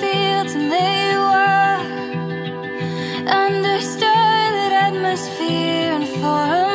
fields and they were. Under starlit atmosphere and for